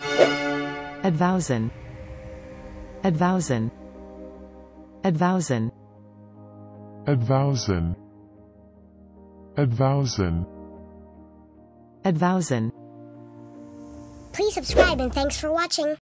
Advowson. Advowson. Advowson. Advowson. Advowson. Advowson. Please subscribe and thanks for watching.